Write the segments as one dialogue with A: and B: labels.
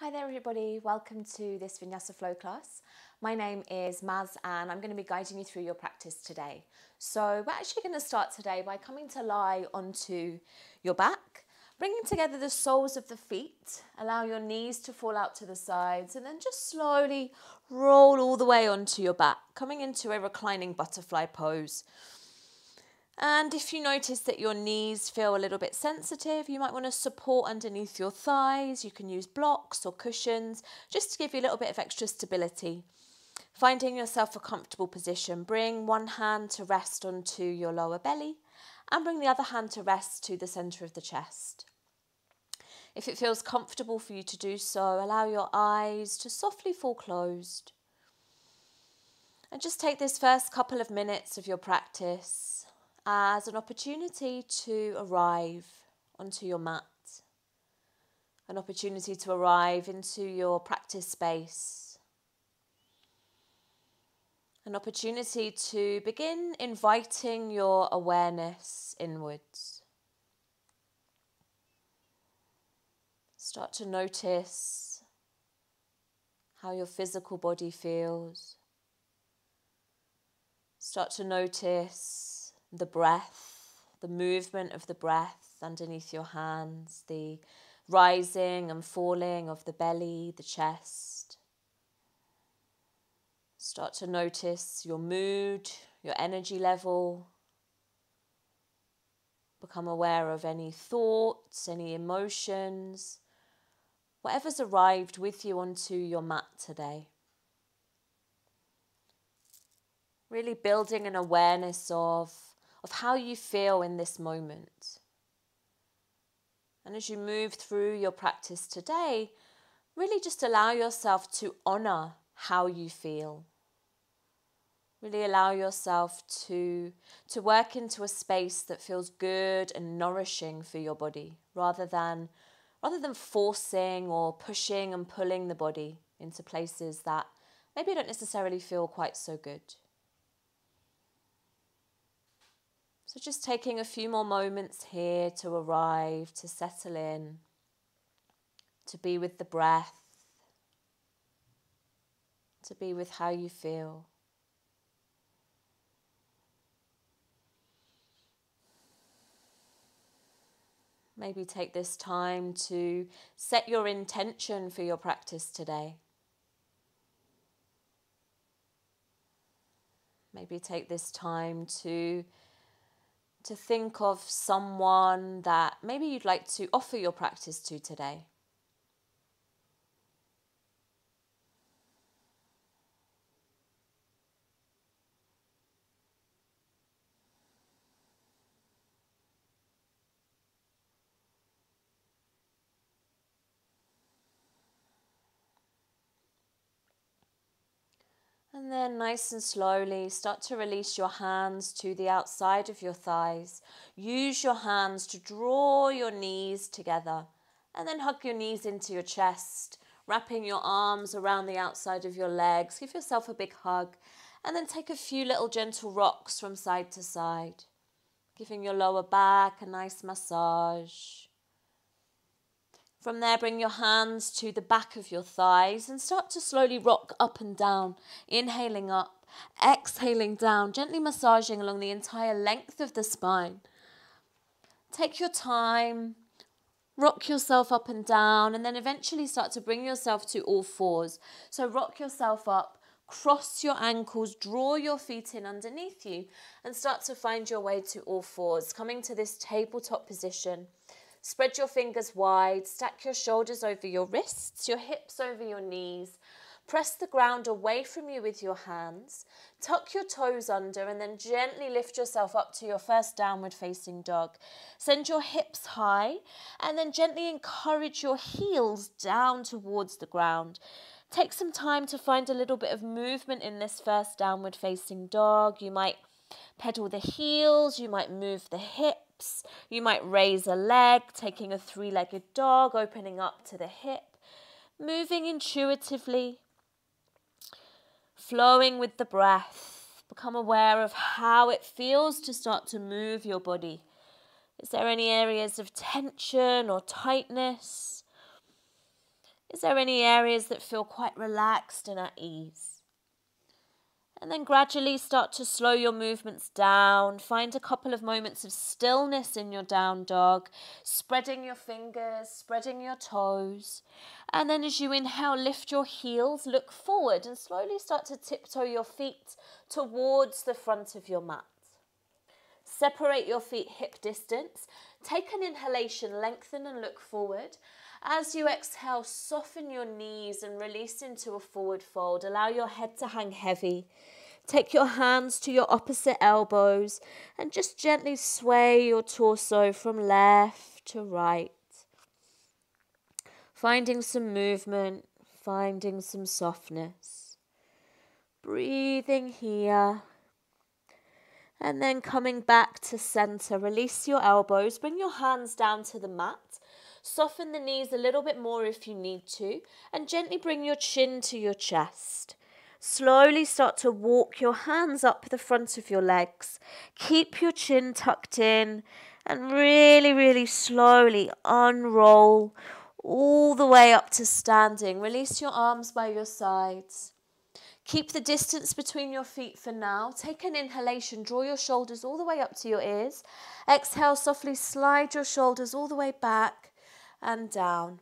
A: Hi there everybody, welcome to this Vinyasa Flow class. My name is Maz and I'm going to be guiding you through your practice today. So we're actually going to start today by coming to lie onto your back, bringing together the soles of the feet, allow your knees to fall out to the sides and then just slowly roll all the way onto your back, coming into a reclining butterfly pose. And if you notice that your knees feel a little bit sensitive, you might want to support underneath your thighs. You can use blocks or cushions just to give you a little bit of extra stability. Finding yourself a comfortable position, bring one hand to rest onto your lower belly and bring the other hand to rest to the centre of the chest. If it feels comfortable for you to do so, allow your eyes to softly fall closed. And just take this first couple of minutes of your practice as an opportunity to arrive onto your mat, an opportunity to arrive into your practice space, an opportunity to begin inviting your awareness inwards. Start to notice how your physical body feels. Start to notice the breath, the movement of the breath underneath your hands, the rising and falling of the belly, the chest. Start to notice your mood, your energy level. Become aware of any thoughts, any emotions, whatever's arrived with you onto your mat today. Really building an awareness of of how you feel in this moment. And as you move through your practice today, really just allow yourself to honor how you feel. Really allow yourself to, to work into a space that feels good and nourishing for your body rather than, rather than forcing or pushing and pulling the body into places that maybe don't necessarily feel quite so good. So just taking a few more moments here to arrive, to settle in, to be with the breath, to be with how you feel. Maybe take this time to set your intention for your practice today. Maybe take this time to to think of someone that maybe you'd like to offer your practice to today. And then, nice and slowly, start to release your hands to the outside of your thighs. Use your hands to draw your knees together. And then hug your knees into your chest, wrapping your arms around the outside of your legs. Give yourself a big hug. And then take a few little gentle rocks from side to side, giving your lower back a nice massage. From there, bring your hands to the back of your thighs and start to slowly rock up and down. Inhaling up, exhaling down, gently massaging along the entire length of the spine. Take your time, rock yourself up and down, and then eventually start to bring yourself to all fours. So, rock yourself up, cross your ankles, draw your feet in underneath you, and start to find your way to all fours, coming to this tabletop position. Spread your fingers wide, stack your shoulders over your wrists, your hips over your knees. Press the ground away from you with your hands. Tuck your toes under and then gently lift yourself up to your first downward facing dog. Send your hips high and then gently encourage your heels down towards the ground. Take some time to find a little bit of movement in this first downward facing dog. You might pedal the heels, you might move the hips hips. You might raise a leg, taking a three legged dog, opening up to the hip, moving intuitively, flowing with the breath. Become aware of how it feels to start to move your body. Is there any areas of tension or tightness? Is there any areas that feel quite relaxed and at ease? And then gradually start to slow your movements down. Find a couple of moments of stillness in your down dog, spreading your fingers, spreading your toes. And then as you inhale, lift your heels, look forward, and slowly start to tiptoe your feet towards the front of your mat. Separate your feet hip distance. Take an inhalation, lengthen and look forward. As you exhale, soften your knees and release into a forward fold. Allow your head to hang heavy. Take your hands to your opposite elbows and just gently sway your torso from left to right. Finding some movement, finding some softness. Breathing here. And then coming back to center. Release your elbows, bring your hands down to the mat. Soften the knees a little bit more if you need to, and gently bring your chin to your chest. Slowly start to walk your hands up the front of your legs. Keep your chin tucked in and really, really slowly unroll all the way up to standing. Release your arms by your sides. Keep the distance between your feet for now. Take an inhalation. Draw your shoulders all the way up to your ears. Exhale, softly slide your shoulders all the way back and down.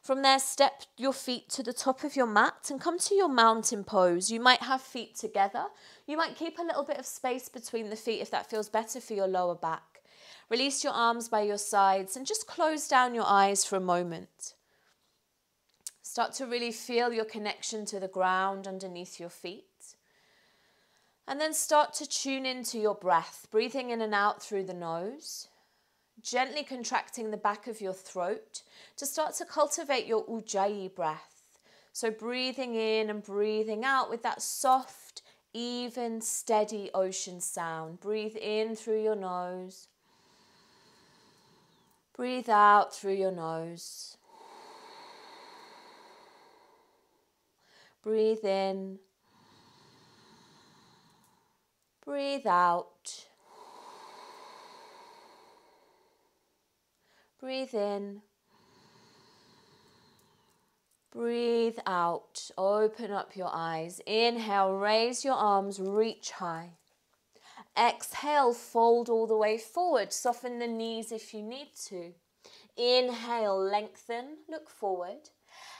A: From there, step your feet to the top of your mat and come to your mountain pose. You might have feet together. You might keep a little bit of space between the feet if that feels better for your lower back. Release your arms by your sides and just close down your eyes for a moment. Start to really feel your connection to the ground underneath your feet. And then start to tune into your breath, breathing in and out through the nose, gently contracting the back of your throat to start to cultivate your ujjayi breath. So breathing in and breathing out with that soft, even, steady ocean sound. Breathe in through your nose. Breathe out through your nose. Breathe in. Breathe out. Breathe in. Breathe out. Open up your eyes. Inhale, raise your arms, reach high. Exhale, fold all the way forward. Soften the knees if you need to. Inhale, lengthen, look forward.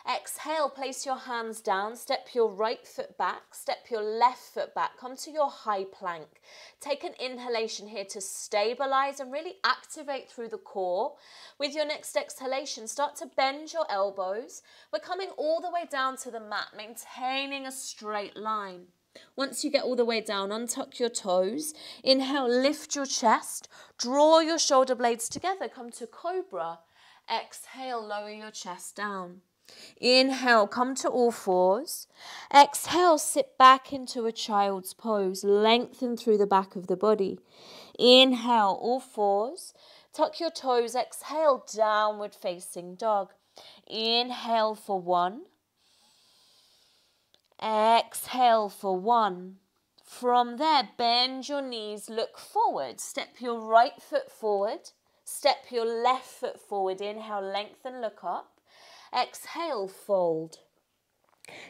A: Exhale, place your hands down, step your right foot back, step your left foot back, come to your high plank. Take an inhalation here to stabilize and really activate through the core. With your next exhalation, start to bend your elbows. We're coming all the way down to the mat, maintaining a straight line. Once you get all the way down, untuck your toes. Inhale, lift your chest. Draw your shoulder blades together. Come to cobra. Exhale, lower your chest down. Inhale, come to all fours. Exhale, sit back into a child's pose. Lengthen through the back of the body. Inhale, all fours. Tuck your toes. Exhale, downward facing dog. Inhale for one. Exhale for one. From there, bend your knees, look forward. Step your right foot forward. Step your left foot forward. Inhale, lengthen, look up. Exhale, fold.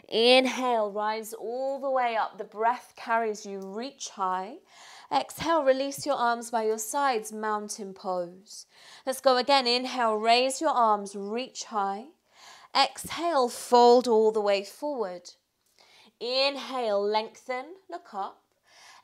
A: Inhale, rise all the way up. The breath carries you, reach high. Exhale, release your arms by your sides, mountain pose. Let's go again. Inhale, raise your arms, reach high. Exhale, fold all the way forward. Inhale, lengthen, look up.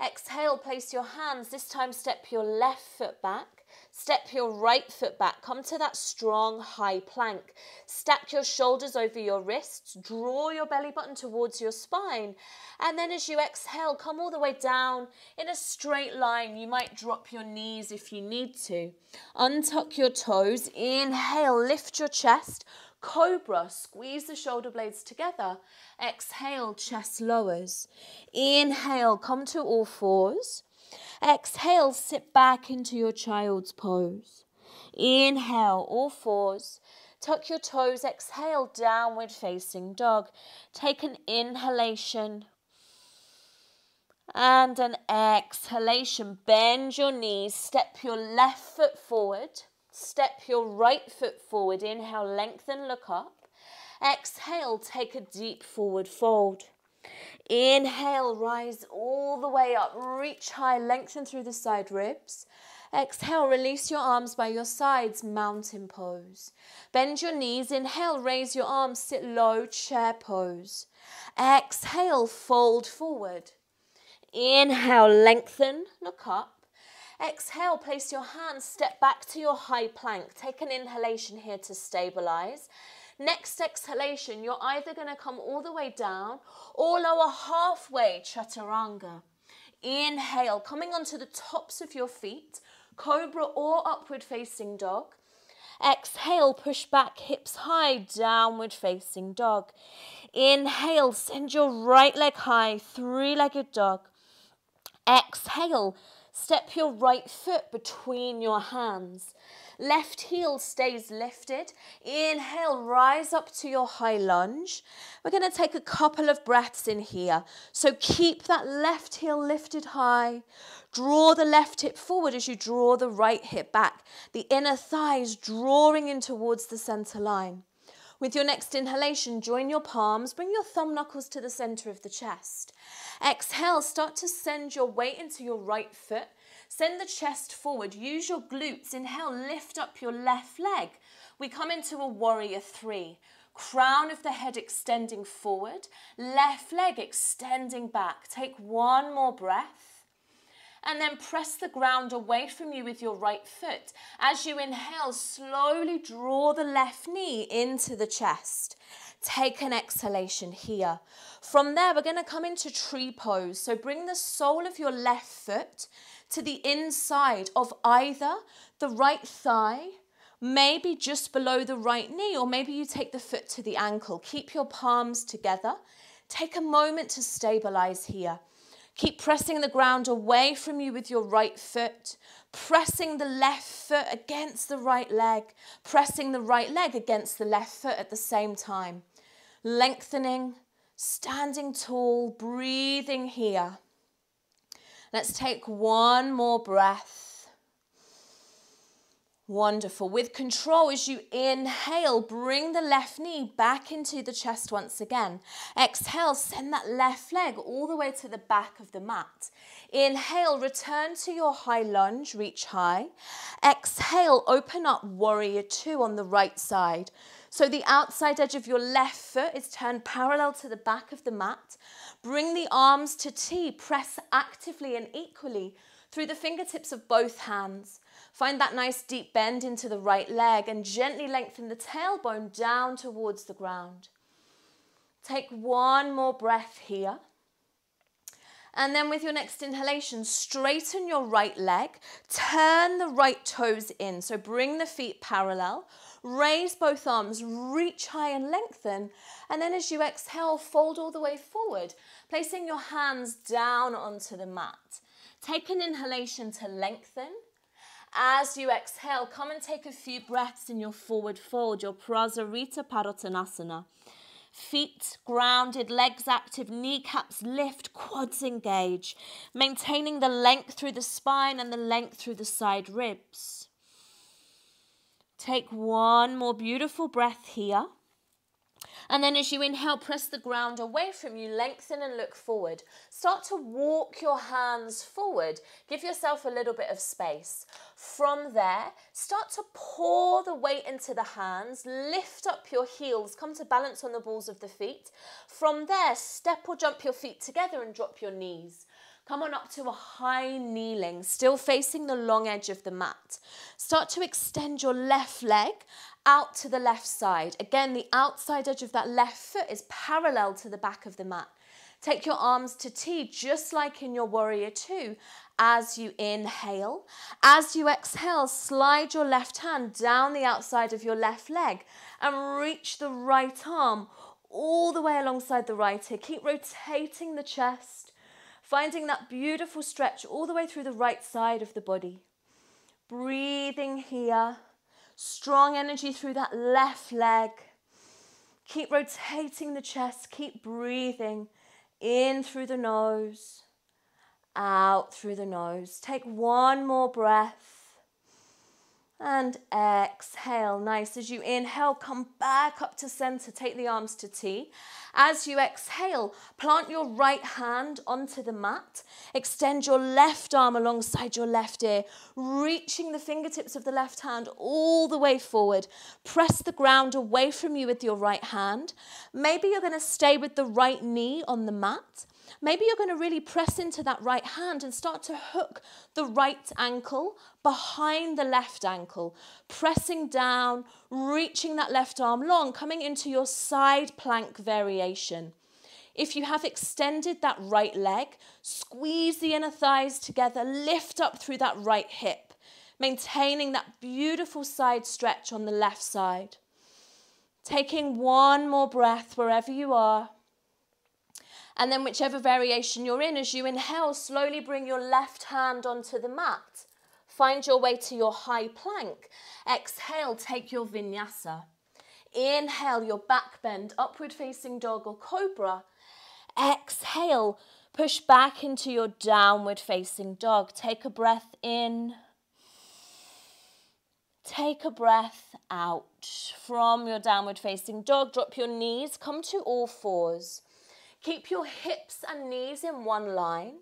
A: Exhale, place your hands. This time, step your left foot back. Step your right foot back. Come to that strong high plank. Stack your shoulders over your wrists. Draw your belly button towards your spine. And then as you exhale, come all the way down in a straight line. You might drop your knees if you need to. Untuck your toes. Inhale, lift your chest. Cobra, squeeze the shoulder blades together. Exhale, chest lowers. Inhale, come to all fours. Exhale, sit back into your child's pose. Inhale, all fours. Tuck your toes. Exhale, downward facing dog. Take an inhalation and an exhalation. Bend your knees. Step your left foot forward. Step your right foot forward. Inhale, lengthen, look up. Exhale, take a deep forward fold. Inhale, rise all the way up. Reach high, lengthen through the side ribs. Exhale, release your arms by your sides, mountain pose. Bend your knees. Inhale, raise your arms, sit low, chair pose. Exhale, fold forward. Inhale, lengthen, look up. Exhale, place your hands, step back to your high plank. Take an inhalation here to stabilize. Next exhalation, you're either going to come all the way down or lower halfway, chaturanga. Inhale, coming onto the tops of your feet, cobra or upward facing dog. Exhale, push back, hips high, downward facing dog. Inhale, send your right leg high, three legged dog. Exhale, step your right foot between your hands. Left heel stays lifted. Inhale, rise up to your high lunge. We're going to take a couple of breaths in here. So keep that left heel lifted high. Draw the left hip forward as you draw the right hip back. The inner thighs drawing in towards the center line. With your next inhalation, join your palms, bring your thumb knuckles to the center of the chest. Exhale, start to send your weight into your right foot. Send the chest forward. Use your glutes. Inhale, lift up your left leg. We come into a warrior three. Crown of the head extending forward, left leg extending back. Take one more breath. And then press the ground away from you with your right foot. As you inhale, slowly draw the left knee into the chest. Take an exhalation here. From there, we're going to come into tree pose. So bring the sole of your left foot to the inside of either the right thigh, maybe just below the right knee, or maybe you take the foot to the ankle. Keep your palms together. Take a moment to stabilize here. Keep pressing the ground away from you with your right foot, pressing the left foot against the right leg, pressing the right leg against the left foot at the same time. Lengthening, standing tall, breathing here. Let's take one more breath. Wonderful. With control, as you inhale, bring the left knee back into the chest once again. Exhale, send that left leg all the way to the back of the mat. Inhale, return to your high lunge, reach high. Exhale, open up warrior two on the right side. So the outside edge of your left foot is turned parallel to the back of the mat. Bring the arms to T. Press actively and equally through the fingertips of both hands. Find that nice deep bend into the right leg and gently lengthen the tailbone down towards the ground. Take one more breath here. And then with your next inhalation, straighten your right leg, turn the right toes in. So bring the feet parallel, raise both arms, reach high and lengthen. And then as you exhale, fold all the way forward, placing your hands down onto the mat. Take an inhalation to lengthen. As you exhale, come and take a few breaths in your forward fold, your Prasarita Padottanasana. Feet grounded, legs active, kneecaps lift, quads engage, maintaining the length through the spine and the length through the side ribs. Take one more beautiful breath here. And then as you inhale, press the ground away from you, lengthen and look forward. Start to walk your hands forward. Give yourself a little bit of space. From there, start to pour the weight into the hands, lift up your heels, come to balance on the balls of the feet. From there, step or jump your feet together and drop your knees. Come on up to a high kneeling, still facing the long edge of the mat. Start to extend your left leg out to the left side. Again, the outside edge of that left foot is parallel to the back of the mat. Take your arms to T, just like in your warrior two. As you inhale, as you exhale, slide your left hand down the outside of your left leg and reach the right arm all the way alongside the right ear. Keep rotating the chest, finding that beautiful stretch all the way through the right side of the body. Breathing here. Strong energy through that left leg. Keep rotating the chest. Keep breathing in through the nose, out through the nose. Take one more breath. And exhale. Nice. As you inhale, come back up to center. Take the arms to T. As you exhale, plant your right hand onto the mat. Extend your left arm alongside your left ear, reaching the fingertips of the left hand all the way forward. Press the ground away from you with your right hand. Maybe you're going to stay with the right knee on the mat. Maybe you're going to really press into that right hand and start to hook the right ankle behind the left ankle, pressing down, reaching that left arm long, coming into your side plank variation. If you have extended that right leg, squeeze the inner thighs together, lift up through that right hip, maintaining that beautiful side stretch on the left side. Taking one more breath wherever you are. And then, whichever variation you're in, as you inhale, slowly bring your left hand onto the mat. Find your way to your high plank. Exhale, take your vinyasa. Inhale, your back bend, upward facing dog or cobra. Exhale, push back into your downward facing dog. Take a breath in. Take a breath out from your downward facing dog. Drop your knees, come to all fours. Keep your hips and knees in one line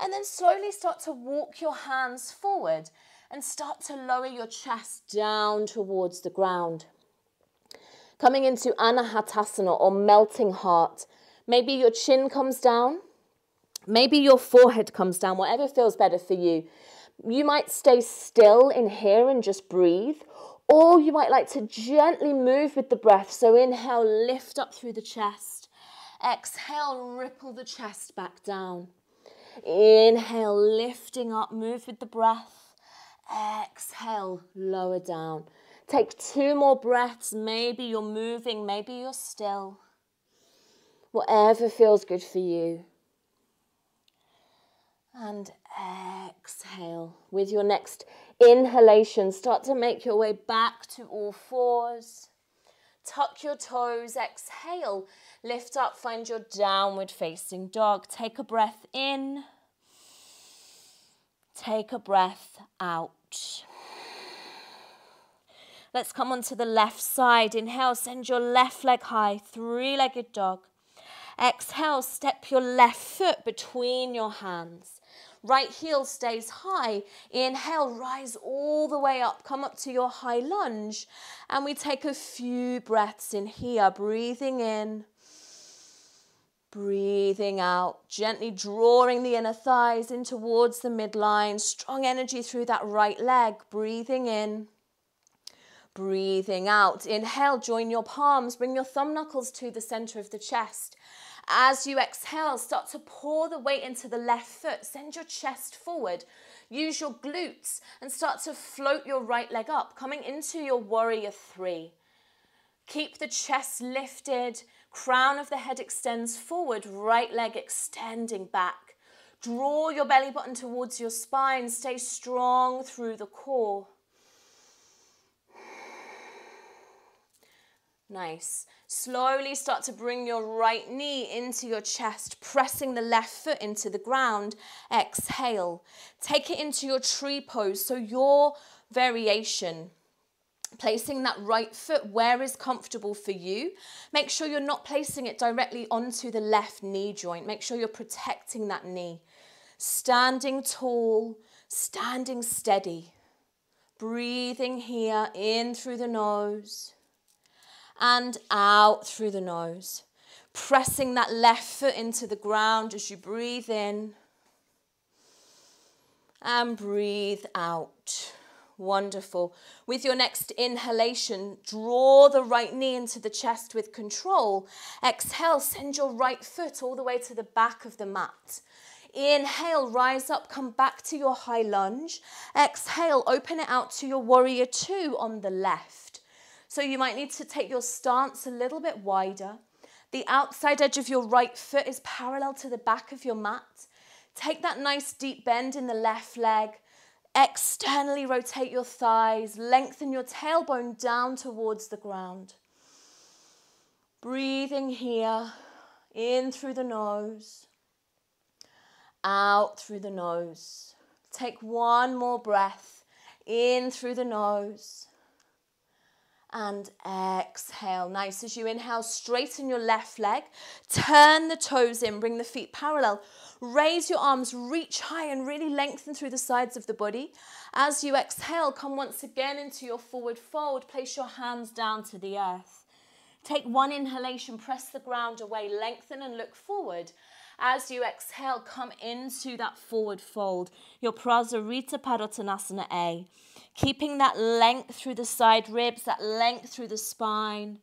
A: and then slowly start to walk your hands forward and start to lower your chest down towards the ground. Coming into Anahatasana or melting heart. Maybe your chin comes down. Maybe your forehead comes down, whatever feels better for you. You might stay still in here and just breathe, or you might like to gently move with the breath. So inhale, lift up through the chest. Exhale, ripple the chest back down. Inhale, lifting up, move with the breath. Exhale, lower down. Take two more breaths. Maybe you're moving, maybe you're still. Whatever feels good for you. And exhale. With your next inhalation, start to make your way back to all fours. Tuck your toes, exhale. Lift up, find your downward facing dog. Take a breath in. Take a breath out. Let's come onto the left side. Inhale, send your left leg high, three legged dog. Exhale, step your left foot between your hands. Right heel stays high. Inhale, rise all the way up. Come up to your high lunge. And we take a few breaths in here, breathing in. Breathing out, gently drawing the inner thighs in towards the midline. Strong energy through that right leg. Breathing in. Breathing out. Inhale, join your palms. Bring your thumb knuckles to the center of the chest. As you exhale, start to pour the weight into the left foot. Send your chest forward. Use your glutes and start to float your right leg up, coming into your warrior three. Keep the chest lifted. Crown of the head extends forward, right leg extending back. Draw your belly button towards your spine. Stay strong through the core. Nice. Slowly start to bring your right knee into your chest, pressing the left foot into the ground. Exhale. Take it into your tree pose. So your variation placing that right foot where is comfortable for you. Make sure you're not placing it directly onto the left knee joint. Make sure you're protecting that knee. Standing tall, standing steady. Breathing here in through the nose and out through the nose. Pressing that left foot into the ground as you breathe in and breathe out. Wonderful. With your next inhalation, draw the right knee into the chest with control. Exhale, send your right foot all the way to the back of the mat. Inhale, rise up, come back to your high lunge. Exhale, open it out to your warrior two on the left. So you might need to take your stance a little bit wider. The outside edge of your right foot is parallel to the back of your mat. Take that nice deep bend in the left leg. Externally rotate your thighs. Lengthen your tailbone down towards the ground. Breathing here, in through the nose, out through the nose. Take one more breath In through the nose. And exhale. Nice. As you inhale, straighten your left leg. Turn the toes in. Bring the feet parallel. Raise your arms, reach high and really lengthen through the sides of the body. As you exhale, come once again into your forward fold. Place your hands down to the earth. Take one inhalation, press the ground away, lengthen and look forward. As you exhale, come into that forward fold, your Prasarita Padottanasana A. Keeping that length through the side ribs, that length through the spine.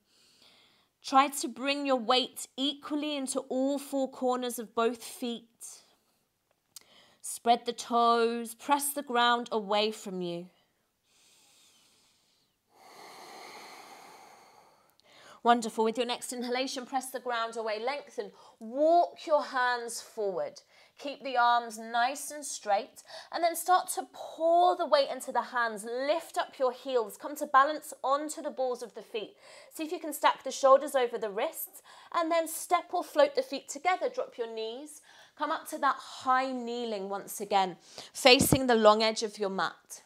A: Try to bring your weight equally into all four corners of both feet. Spread the toes, press the ground away from you. Wonderful. With your next inhalation, press the ground away, lengthen. Walk your hands forward. Keep the arms nice and straight and then start to pour the weight into the hands. Lift up your heels. Come to balance onto the balls of the feet. See if you can stack the shoulders over the wrists and then step or float the feet together. Drop your knees. Come up to that high kneeling once again, facing the long edge of your mat.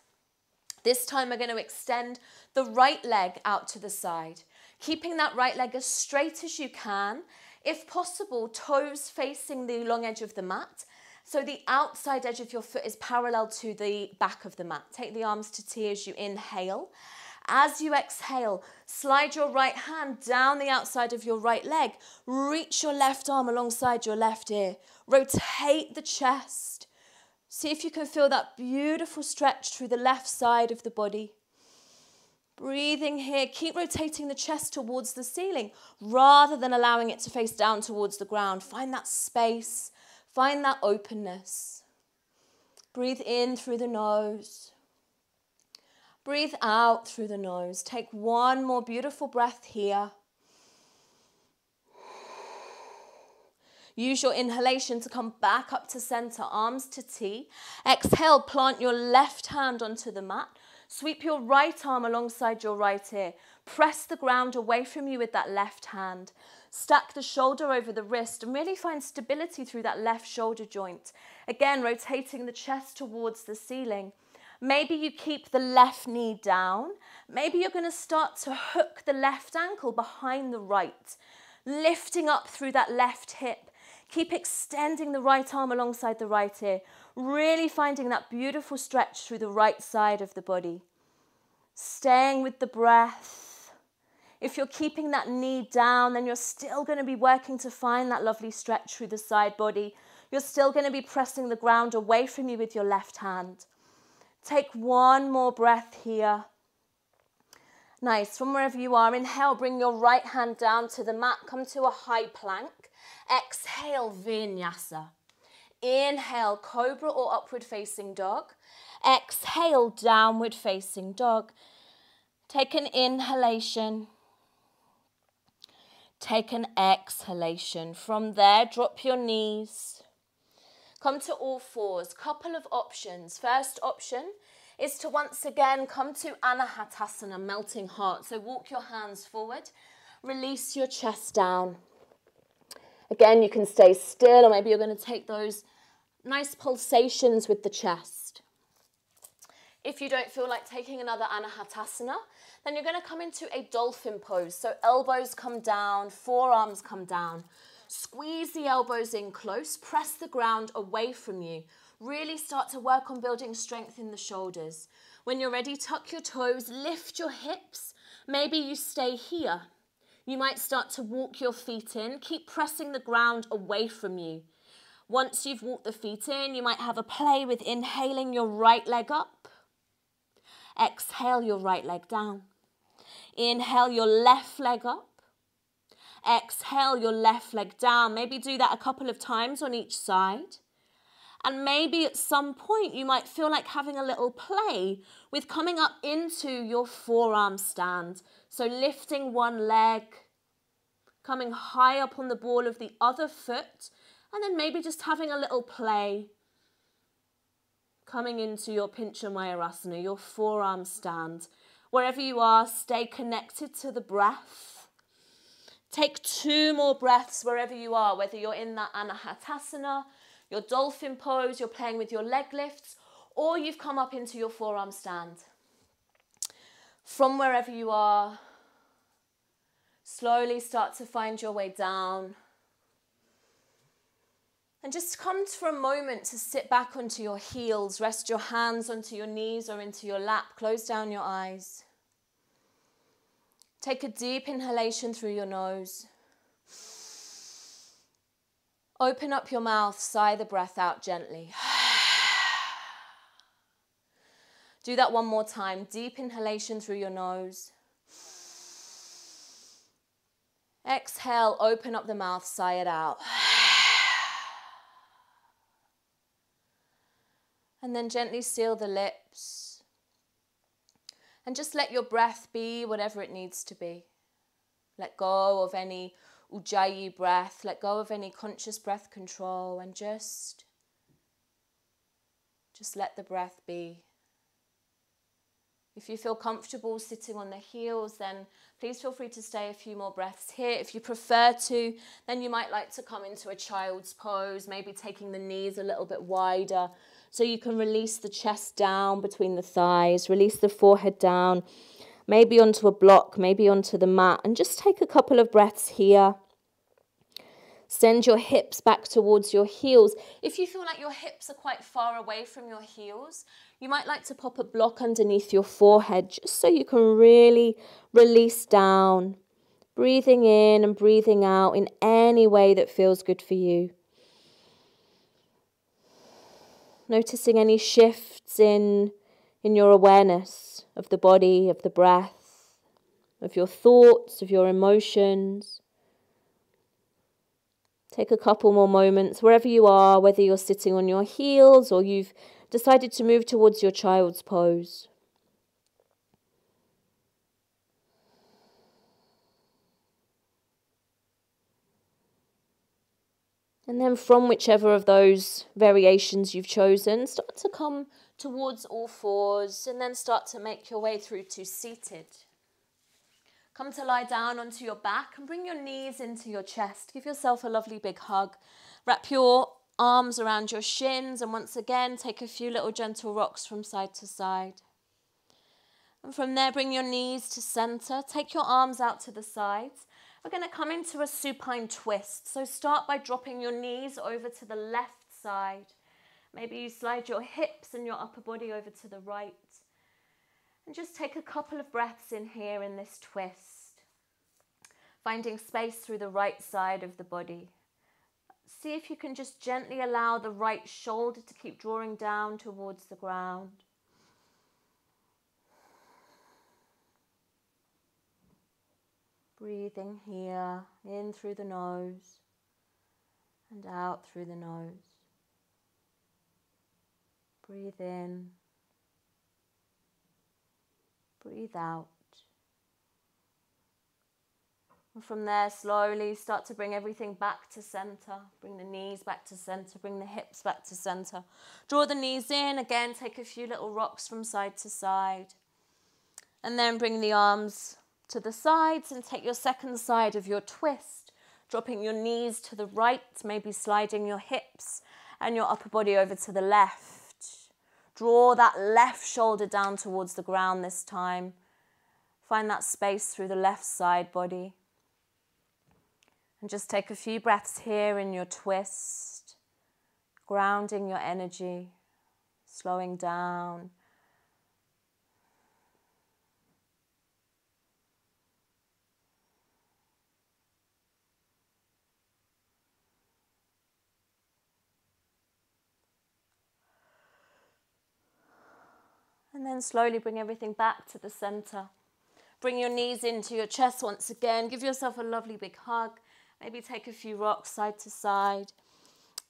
A: This time we're going to extend the right leg out to the side keeping that right leg as straight as you can. If possible, toes facing the long edge of the mat. So the outside edge of your foot is parallel to the back of the mat. Take the arms to T as you inhale. As you exhale, slide your right hand down the outside of your right leg. Reach your left arm alongside your left ear. Rotate the chest. See if you can feel that beautiful stretch through the left side of the body. Breathing here, keep rotating the chest towards the ceiling rather than allowing it to face down towards the ground. Find that space, find that openness. Breathe in through the nose. Breathe out through the nose. Take one more beautiful breath here. Use your inhalation to come back up to center, arms to T. Exhale, plant your left hand onto the mat. Sweep your right arm alongside your right ear. Press the ground away from you with that left hand. Stack the shoulder over the wrist and really find stability through that left shoulder joint. Again, rotating the chest towards the ceiling. Maybe you keep the left knee down. Maybe you're going to start to hook the left ankle behind the right, lifting up through that left hip. Keep extending the right arm alongside the right ear. Really finding that beautiful stretch through the right side of the body. Staying with the breath. If you're keeping that knee down, then you're still going to be working to find that lovely stretch through the side body. You're still going to be pressing the ground away from you with your left hand. Take one more breath here. Nice. From wherever you are, inhale, bring your right hand down to the mat. Come to a high plank. Exhale, vinyasa. Inhale, cobra or upward facing dog. Exhale, downward facing dog. Take an inhalation. Take an exhalation. From there, drop your knees. Come to all fours. Couple of options. First option is to once again come to Anahatasana, melting heart. So walk your hands forward. Release your chest down. Again, you can stay still, or maybe you're going to take those nice pulsations with the chest. If you don't feel like taking another Anahatasana, then you're going to come into a dolphin pose. So elbows come down, forearms come down. Squeeze the elbows in close, press the ground away from you. Really start to work on building strength in the shoulders. When you're ready, tuck your toes, lift your hips. Maybe you stay here you might start to walk your feet in. Keep pressing the ground away from you. Once you've walked the feet in, you might have a play with inhaling your right leg up. Exhale your right leg down. Inhale your left leg up. Exhale your left leg down. Maybe do that a couple of times on each side. And maybe at some point you might feel like having a little play with coming up into your forearm stand. So lifting one leg, coming high up on the ball of the other foot, and then maybe just having a little play. Coming into your Pincha Mayurasana, your forearm stand. Wherever you are, stay connected to the breath. Take two more breaths wherever you are, whether you're in that Anahatasana, your dolphin pose, you're playing with your leg lifts, or you've come up into your forearm stand. From wherever you are, slowly start to find your way down. And just come for a moment to sit back onto your heels, rest your hands onto your knees or into your lap, close down your eyes. Take a deep inhalation through your nose. Open up your mouth, sigh the breath out gently. Do that one more time. Deep inhalation through your nose. Exhale, open up the mouth, sigh it out. And then gently seal the lips. And just let your breath be whatever it needs to be. Let go of any ujjayi breath, let go of any conscious breath control, and just, just let the breath be. If you feel comfortable sitting on the heels, then please feel free to stay a few more breaths here. If you prefer to, then you might like to come into a child's pose, maybe taking the knees a little bit wider so you can release the chest down between the thighs, release the forehead down, maybe onto a block, maybe onto the mat, and just take a couple of breaths here. Send your hips back towards your heels. If you feel like your hips are quite far away from your heels, you might like to pop a block underneath your forehead just so you can really release down. Breathing in and breathing out in any way that feels good for you. Noticing any shifts in, in your awareness of the body, of the breath, of your thoughts, of your emotions. Take a couple more moments wherever you are, whether you're sitting on your heels or you've decided to move towards your child's pose. And then, from whichever of those variations you've chosen, start to come towards all fours and then start to make your way through to seated. Come to lie down onto your back and bring your knees into your chest. Give yourself a lovely big hug. Wrap your arms around your shins and once again take a few little gentle rocks from side to side. And from there, bring your knees to center. Take your arms out to the sides. We're going to come into a supine twist. So start by dropping your knees over to the left side. Maybe you slide your hips and your upper body over to the right. And just take a couple of breaths in here in this twist, finding space through the right side of the body. See if you can just gently allow the right shoulder to keep drawing down towards the ground. Breathing here, in through the nose and out through the nose. Breathe in Breathe out. And from there, slowly start to bring everything back to center. Bring the knees back to center. Bring the hips back to center. Draw the knees in. Again, take a few little rocks from side to side. And then bring the arms to the sides and take your second side of your twist. Dropping your knees to the right, maybe sliding your hips and your upper body over to the left. Draw that left shoulder down towards the ground this time. Find that space through the left side body. And just take a few breaths here in your twist, grounding your energy, slowing down And then slowly bring everything back to the center. Bring your knees into your chest once again. Give yourself a lovely big hug. Maybe take a few rocks side to side.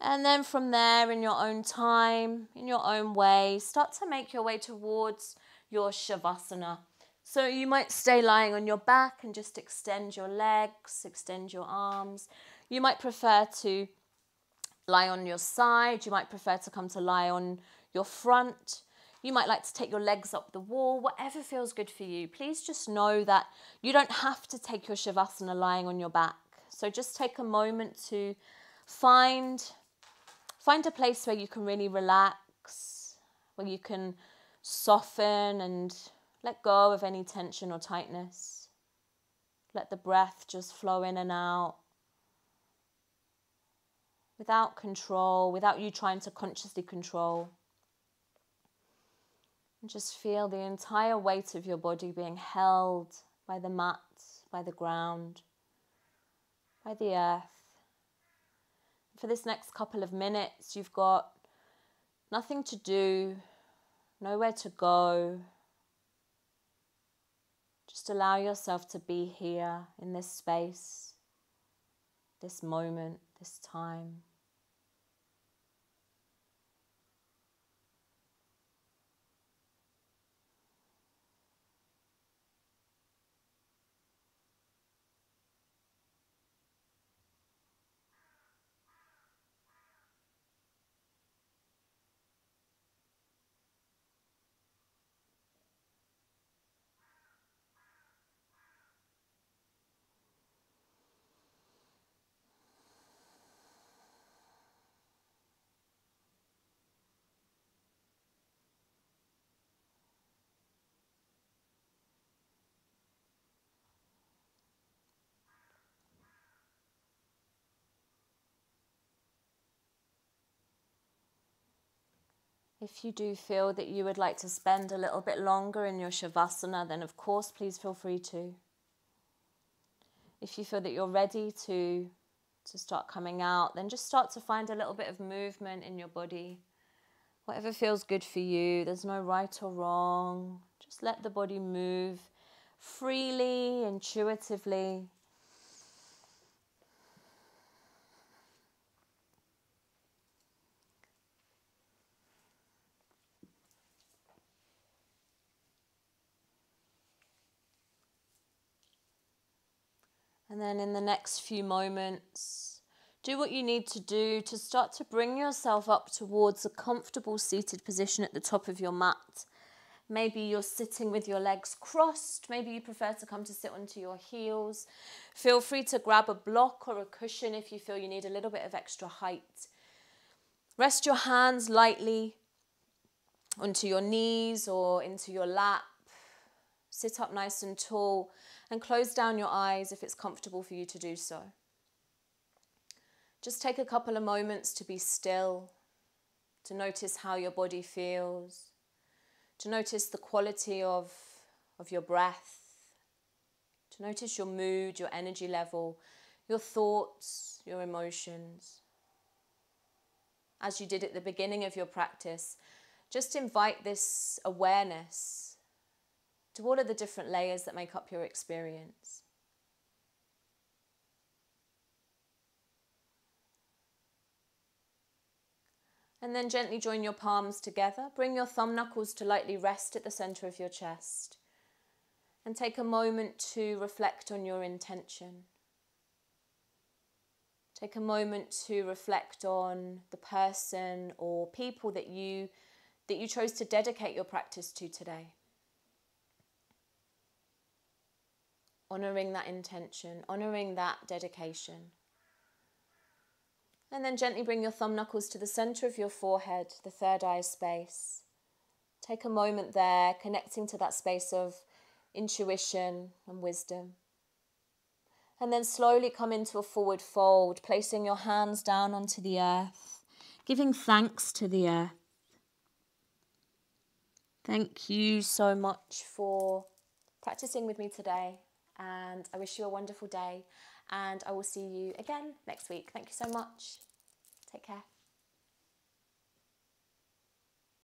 A: And then from there, in your own time, in your own way, start to make your way towards your Shavasana. So you might stay lying on your back and just extend your legs, extend your arms. You might prefer to lie on your side. You might prefer to come to lie on your front. You might like to take your legs up the wall, whatever feels good for you. Please just know that you don't have to take your Shavasana lying on your back. So just take a moment to find, find a place where you can really relax where you can soften and let go of any tension or tightness. Let the breath just flow in and out without control, without you trying to consciously control. And just feel the entire weight of your body being held by the mat, by the ground, by the earth. For this next couple of minutes, you've got nothing to do, nowhere to go. Just allow yourself to be here in this space, this moment, this time. If you do feel that you would like to spend a little bit longer in your Shavasana, then of course, please feel free to. If you feel that you're ready to, to start coming out, then just start to find a little bit of movement in your body. Whatever feels good for you, there's no right or wrong. Just let the body move freely, intuitively. Then in the next few moments, do what you need to do to start to bring yourself up towards a comfortable seated position at the top of your mat. Maybe you're sitting with your legs crossed. Maybe you prefer to come to sit onto your heels. Feel free to grab a block or a cushion if you feel you need a little bit of extra height. Rest your hands lightly onto your knees or into your lap. Sit up nice and tall and close down your eyes if it's comfortable for you to do so. Just take a couple of moments to be still, to notice how your body feels, to notice the quality of, of your breath, to notice your mood, your energy level, your thoughts, your emotions. As you did at the beginning of your practice, just invite this awareness to all of the different layers that make up your experience. And then gently join your palms together. Bring your thumb knuckles to lightly rest at the center of your chest. And take a moment to reflect on your intention. Take a moment to reflect on the person or people that you that you chose to dedicate your practice to today. Honoring that intention, honoring that dedication. And then gently bring your thumb knuckles to the center of your forehead, the third eye space. Take a moment there, connecting to that space of intuition and wisdom. And then slowly come into a forward fold, placing your hands down onto the earth, giving thanks to the earth. Thank you so much for practicing with me today and I wish you a wonderful day. And I will see you again next week. Thank you so much. Take care.